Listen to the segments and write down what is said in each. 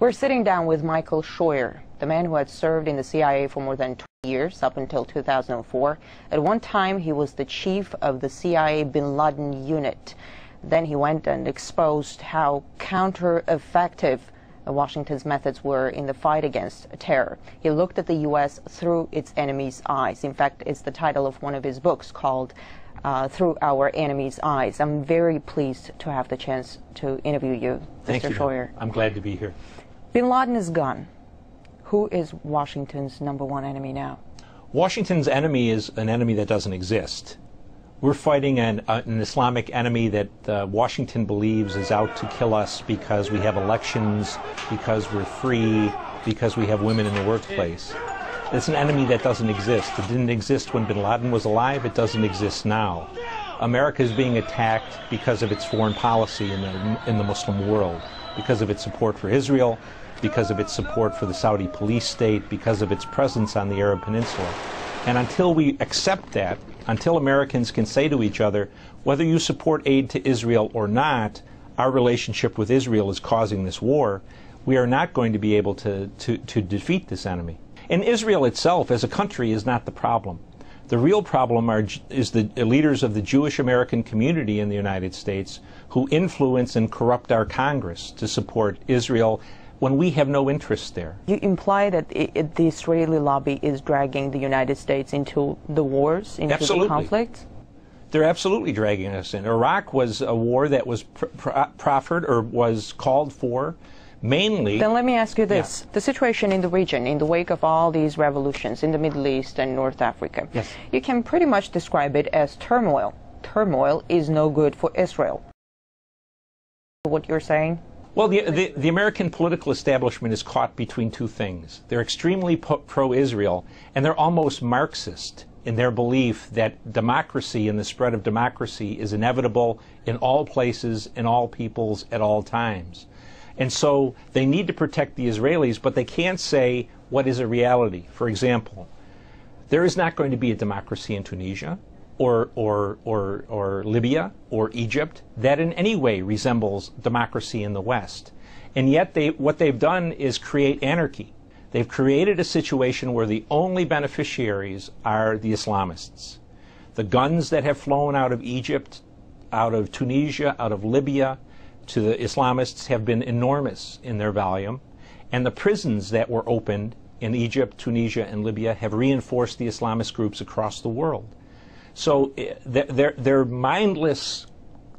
We're sitting down with Michael Scheuer, the man who had served in the CIA for more than 20 years, up until 2004. At one time, he was the chief of the CIA bin Laden unit. Then he went and exposed how counter-effective Washington's methods were in the fight against terror. He looked at the U.S. through its enemy's eyes. In fact, it's the title of one of his books called uh, Through Our Enemy's Eyes. I'm very pleased to have the chance to interview you, Thank Mr. you. Scheuer. I'm glad to be here. Bin Laden is gone. Who is Washington's number one enemy now? Washington's enemy is an enemy that doesn't exist. We're fighting an, uh, an Islamic enemy that uh, Washington believes is out to kill us because we have elections, because we're free, because we have women in the workplace. It's an enemy that doesn't exist. It didn't exist when bin Laden was alive, it doesn't exist now. America is being attacked because of its foreign policy in the, in the Muslim world, because of its support for Israel, because of its support for the Saudi police state, because of its presence on the Arab Peninsula. And until we accept that, until Americans can say to each other, whether you support aid to Israel or not, our relationship with Israel is causing this war, we are not going to be able to, to, to defeat this enemy. And Israel itself, as a country, is not the problem. The real problem are, is the leaders of the Jewish American community in the United States who influence and corrupt our Congress to support Israel when we have no interest there. You imply that it, it, the Israeli lobby is dragging the United States into the wars, into Absolutely. the conflicts? They're absolutely dragging us in. Iraq was a war that was pr- pr- proffered or was called for mainly. Then let me ask you this. Yeah. The situation in the region, in the wake of all these revolutions in the Middle East and North Africa, Yes. you can pretty much describe it as turmoil. Turmoil is no good for Israel. What you're saying? Well, the, the, the, American political establishment is caught between two things. They're extremely pro Israel, and they're almost Marxist in their belief that democracy and the spread of democracy is inevitable in all places, in all peoples, at all times. And so they need to protect the Israelis, but they can't say what is a reality. For example, there is not going to be a democracy in Tunisia or, or, or, or Libya or Egypt that in any way resembles democracy in the West. And yet, they, what they've done is create anarchy. They've created a situation where the only beneficiaries are the Islamists. The guns that have flown out of Egypt, out of Tunisia, out of Libya to the Islamists have been enormous in their volume. And the prisons that were opened in Egypt, Tunisia, and Libya have reinforced the Islamist groups across the world. So their, their mindless,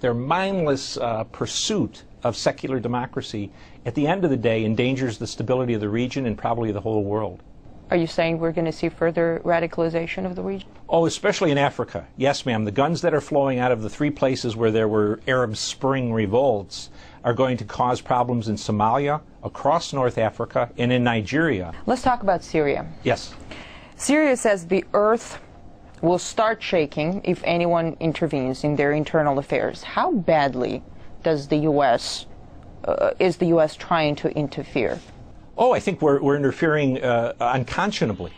their mindless uh, pursuit of secular democracy, at the end of the day, endangers the stability of the region and probably the whole world. Are you saying we're going to see further radicalization of the region? Oh, especially in Africa. Yes, ma'am. The guns that are flowing out of the three places where there were Arab Spring revolts are going to cause problems in Somalia, across North Africa, and in Nigeria. Let's talk about Syria. Yes. Syria says the earth will start shaking if anyone intervenes in their internal affairs. How badly does the U.S. Uh, is the U.S. trying to interfere? Oh, I think we're, we're interfering uh, unconscionably.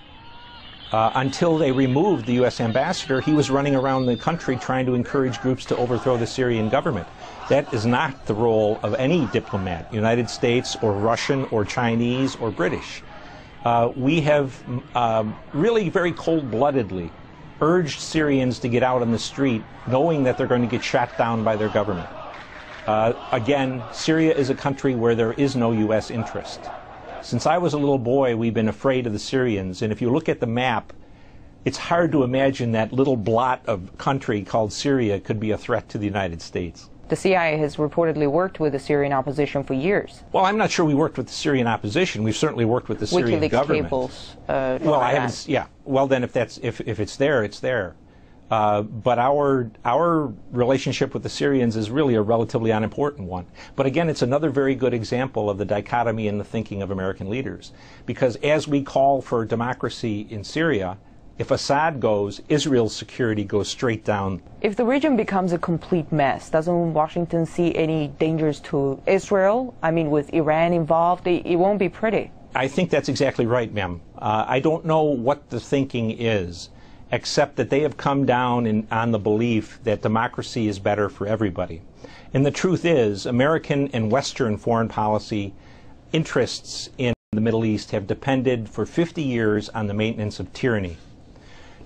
Uh, until they removed the U.S. ambassador, he was running around the country trying to encourage groups to overthrow the Syrian government. That is not the role of any diplomat, United States or Russian or Chinese or British. Uh, we have um, really very cold bloodedly urged Syrians to get out on the street, knowing that they're going to get shot down by their government. Uh, again, Syria is a country where there is no U.S. interest. Since I was a little boy, we've been afraid of the Syrians, and if you look at the map, it's hard to imagine that little blot of country called Syria could be a threat to the United States. The CIA has reportedly worked with the Syrian opposition for years. Well, I'm not sure we worked with the Syrian opposition. We've certainly worked with the Syrian WikiLeaks government. cables. Uh, well, I haven't. Yeah. Well, then, if that's if, if it's there, it's there. Uh, but our our relationship with the Syrians is really a relatively unimportant one. But again, it's another very good example of the dichotomy in the thinking of American leaders. Because as we call for democracy in Syria, if Assad goes, Israel's security goes straight down. If the region becomes a complete mess, doesn't Washington see any dangers to Israel? I mean, with Iran involved, it, it won't be pretty. I think that's exactly right, ma'am. Uh, I don't know what the thinking is, except that they have come down in, on the belief that democracy is better for everybody. And the truth is, American and Western foreign policy interests in the Middle East have depended for 50 years on the maintenance of tyranny.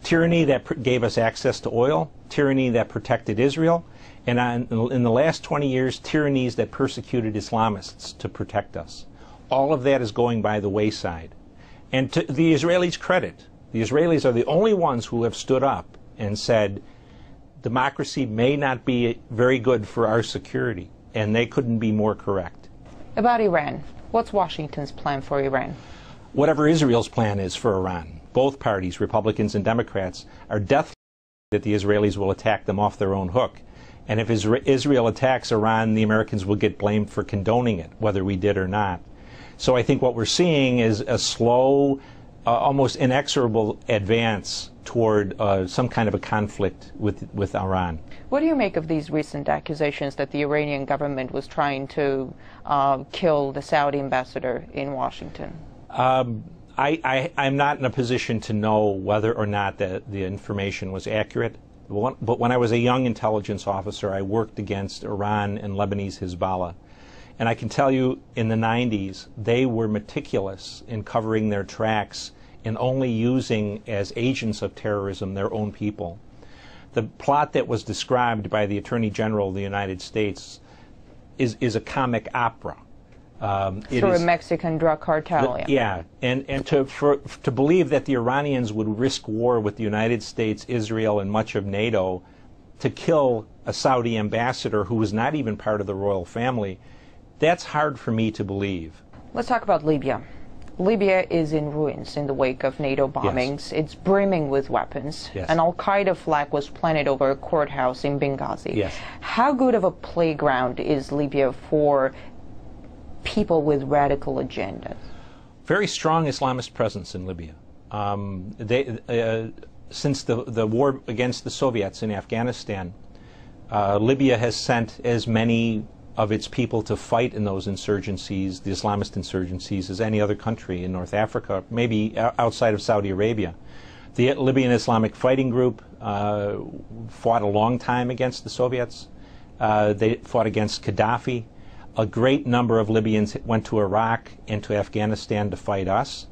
Tyranny that gave us access to oil, tyranny that protected Israel, and on, in the last 20 years, tyrannies that persecuted Islamists to protect us. All of that is going by the wayside. And to the Israelis' credit, the Israelis are the only ones who have stood up and said, democracy may not be very good for our security, and they couldn't be more correct. About Iran, what's Washington's plan for Iran? Whatever Israel's plan is for Iran, both parties, Republicans and Democrats, are deathly that the Israelis will attack them off their own hook. And if Israel attacks Iran, the Americans will get blamed for condoning it, whether we did or not. So I think what we're seeing is a slow, uh, almost inexorable advance toward uh, some kind of a conflict with, with Iran. What do you make of these recent accusations that the Iranian government was trying to uh, kill the Saudi ambassador in Washington? Um, I, am not in a position to know whether or not the, the information was accurate. But when I was a young intelligence officer, I worked against Iran and Lebanese Hezbollah. And I can tell you in the 90s, they were meticulous in covering their tracks and only using as agents of terrorism their own people. The plot that was described by the Attorney General of the United States is, is a comic opera. Um, Through a Mexican drug cartel. The, yeah, and and to for, to believe that the Iranians would risk war with the United States, Israel, and much of NATO to kill a Saudi ambassador who was not even part of the royal family, that's hard for me to believe. Let's talk about Libya. Libya is in ruins in the wake of NATO bombings. Yes. It's brimming with weapons. Yes. An Al Qaeda flag was planted over a courthouse in Benghazi. Yes. How good of a playground is Libya for people with radical agendas? Very strong Islamist presence in Libya. Um, they, uh, since the, the war against the Soviets in Afghanistan, uh, Libya has sent as many of its people to fight in those insurgencies, the Islamist insurgencies, as any other country in North Africa, maybe outside of Saudi Arabia. The Libyan Islamic Fighting Group uh, fought a long time against the Soviets. Uh, they fought against Gaddafi a great number of Libyans went to Iraq and to Afghanistan to fight us.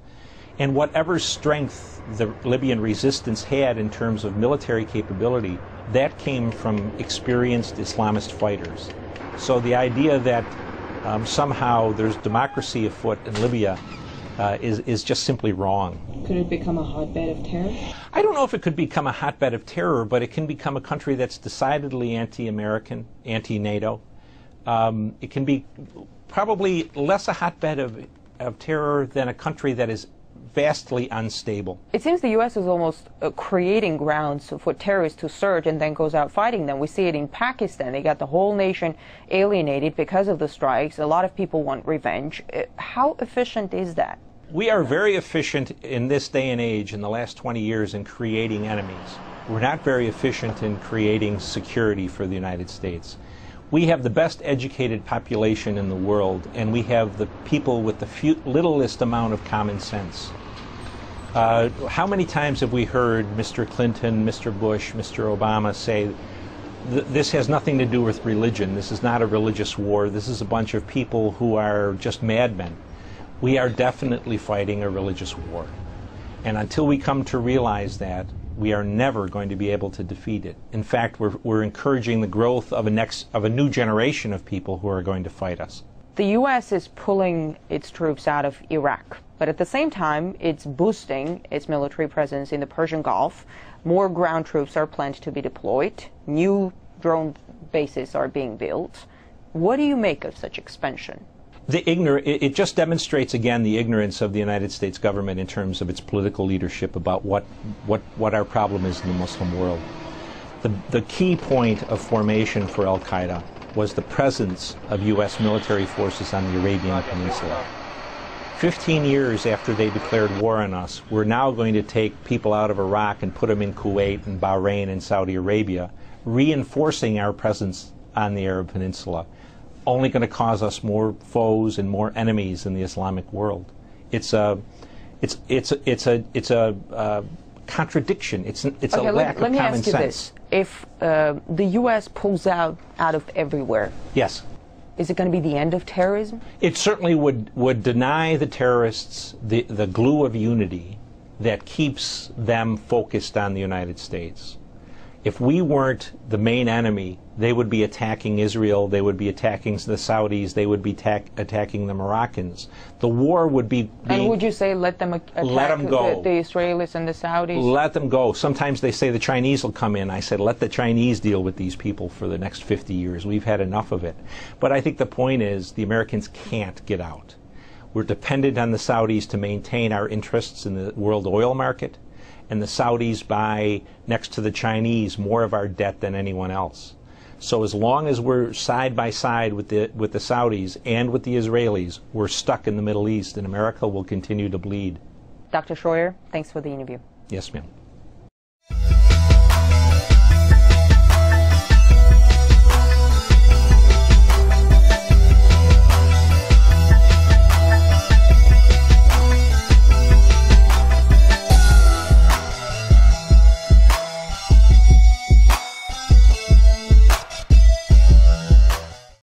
And whatever strength the Libyan resistance had in terms of military capability, that came from experienced Islamist fighters. So the idea that um, somehow there's democracy afoot in Libya uh, is, is just simply wrong. Could it become a hotbed of terror? I don't know if it could become a hotbed of terror, but it can become a country that's decidedly anti American, anti NATO, um, it can be probably less a hotbed of, of terror than a country that is vastly unstable. It seems the U.S. is almost uh, creating grounds for terrorists to surge and then goes out fighting them. We see it in Pakistan. They got the whole nation alienated because of the strikes. A lot of people want revenge. Uh, how efficient is that? We are very efficient in this day and age, in the last 20 years, in creating enemies. We're not very efficient in creating security for the United States we have the best educated population in the world, and we have the people with the few, littlest amount of common sense. Uh, how many times have we heard Mr. Clinton, Mr. Bush, Mr. Obama say, this has nothing to do with religion. This is not a religious war. This is a bunch of people who are just madmen. We are definitely fighting a religious war. And until we come to realize that, we are never going to be able to defeat it. In fact, we're, we're encouraging the growth of a next of a new generation of people who are going to fight us. The U.S. is pulling its troops out of Iraq, but at the same time, it's boosting its military presence in the Persian Gulf. More ground troops are planned to be deployed. New drone bases are being built. What do you make of such expansion? The ignor- it just demonstrates again the ignorance of the United States government in terms of its political leadership about what, what, what our problem is in the Muslim world. The, the key point of formation for Al Qaeda was the presence of U.S. military forces on the Arabian Peninsula. 15 years after they declared war on us, we're now going to take people out of Iraq and put them in Kuwait and Bahrain and Saudi Arabia, reinforcing our presence on the Arab Peninsula only going to cause us more foes and more enemies in the Islamic world. It's a, it's it's a, it's a it's a uh, contradiction. It's it's okay, a lack let, let of common sense. This. If uh, the U.S. pulls out out of everywhere, yes, Is it going to be the end of terrorism? It certainly would, would deny the terrorists the, the glue of unity that keeps them focused on the United States. If we weren't the main enemy, they would be attacking Israel, they would be attacking the Saudis, they would be tack- attacking the Moroccans. The war would be. And would you say let them ac- attack Let 'em go. The, the Israelis and the Saudis? let them go. Sometimes they say the Chinese will come in. I said, let the Chinese deal with these people for the next 50 years. We've had enough of it. But I think the point is the Americans can't get out. We're dependent on the Saudis to maintain our interests in the world oil market, and the Saudis buy, next to the Chinese, more of our debt than anyone else. So as long as we're side by side with the with the Saudis and with the Israelis, we're stuck in the Middle East, and America will continue to bleed. Dr. Scheuer, thanks for the interview. Yes, ma'am.